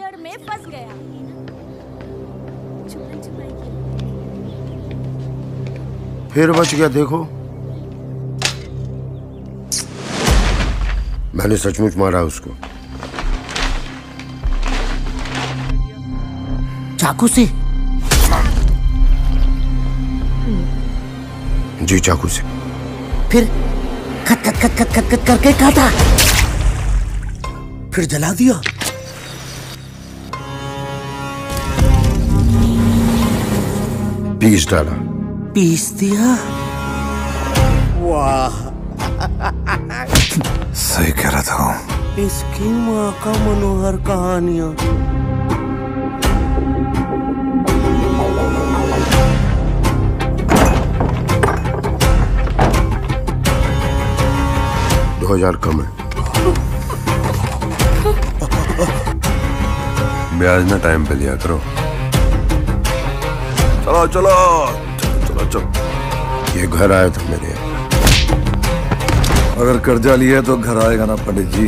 कीचड़ में फंस गया फिर बच गया देखो मैंने सचमुच मारा उसको चाकू से जी चाकू से फिर खत खत खत खत खत खत करके काटा फिर जला दिया पीस डाला। पीस दिया? वाह। सही कह रहा था। इसकी माँ का मनोहर कहानियाँ। दो हज़ार कम है। ब्याज ना टाइम पे लिया करो। चलो चलो। चलो चलो। ये घर आया था मेरे। अगर कर्जा लिया तो घर आएगा ना पंडित जी।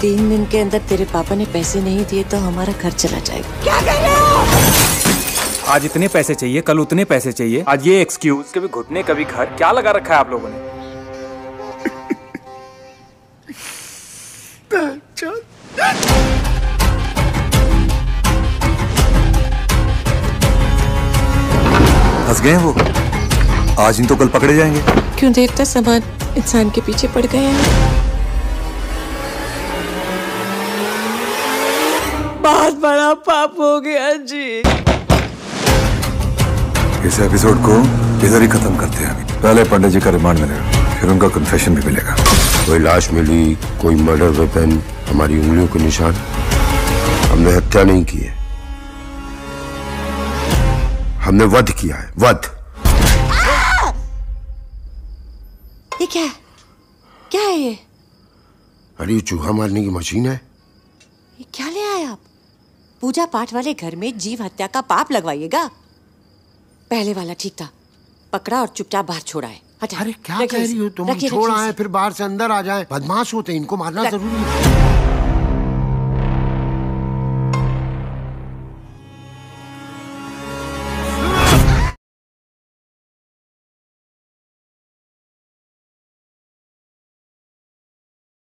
तीन दिन के अंदर तेरे पापा ने पैसे नहीं दिए तो हमारा घर चला जाएगा। क्या कर रहे हो? आज इतने पैसे चाहिए कल उतने पैसे चाहिए। आज ये एक्सक्यूज कभी घुटने कभी घर क्या लगा रखा है आप लोगों ने? गए हैं वो? आज नहीं तो कल पकड़े जाएँगे। क्यों देवता समान इंसान के पीछे पड़ गए हैं? बहुत बड़ा पाप हो गया जी। इस एपिसोड को इधर ही खत्म करते हैं अभी। पहले पंडित जी का रिमांड मिलेगा फिर उनका कन्फेशन भी मिलेगा। कोई लाश मिली कोई मर्डर वेपन हमारी उंगलियों के निशान। हमने हत्या नहीं की है। हमने वध किया है वध। ये क्या? है क्या है ये? अरे ये चूहा मारने की मशीन है। ये क्या ले आए आप? पूजा पाठ वाले घर में जीव हत्या का पाप लगवाइएगा। पहले वाला ठीक था। पकड़ा और चुपचाप बाहर छोड़ा है अच्छा अरे क्या कह रही हो? तुम छोड़ आए फिर बाहर से अंदर आ जाए। बदमाश होते हैं इनको मारना ज़रूरी है।